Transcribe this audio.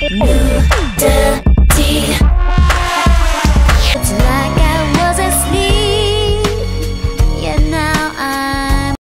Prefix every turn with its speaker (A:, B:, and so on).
A: Dirty.